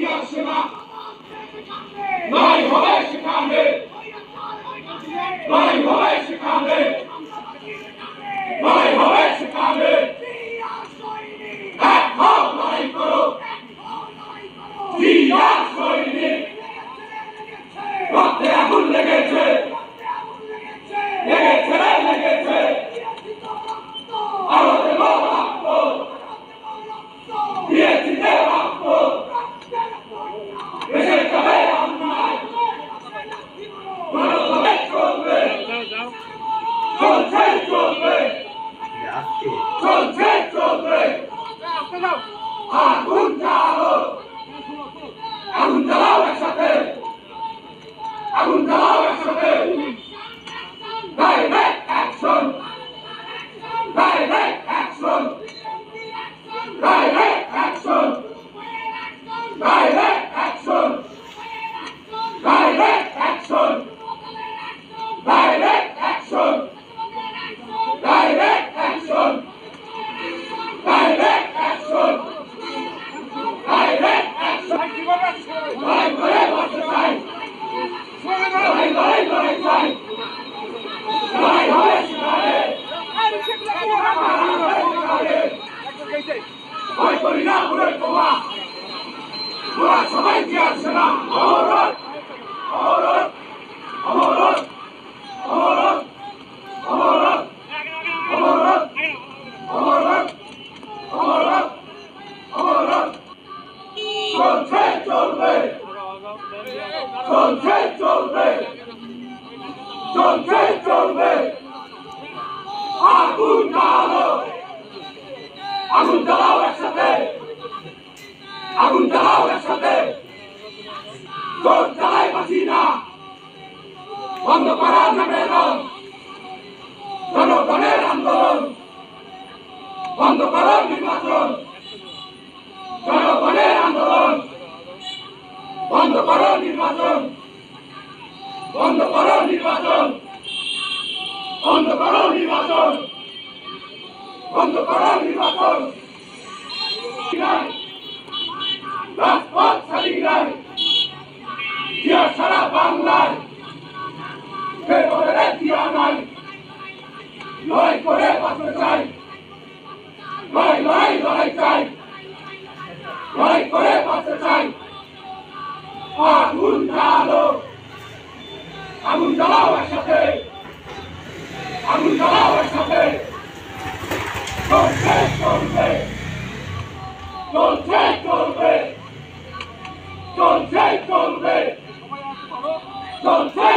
Nine, five, six, five, eight. Nine, five, six, five, eight. চলবে আগুন জ্বালো আগুন জ্বালাও একসাথে আগুন জ্বালাও একসাথে direct action direct action direct action direct Alaihi Wasallam. Alright. Cuando para Navidad, cuando poner andolón, cuando para mi patrón, cuando poner andolón, cuando para mi patrón, cuando para mi patrón, cuando para mi patrón, cuando para mi patrón, las fuerzas de Dios será Bangladesh. বাংলায় ভেতরে দিয়া নাই লড়াই করে বাঁচতে চাই। লড়াই লড়াই লড়াই চাই। লড়াই করে বাঁচতে চাই। আগুন জ্বালো আগুন জ্বালাও একসাথে। চলছে চলবে চলছে চলবে। চলছে চলবে। চলছে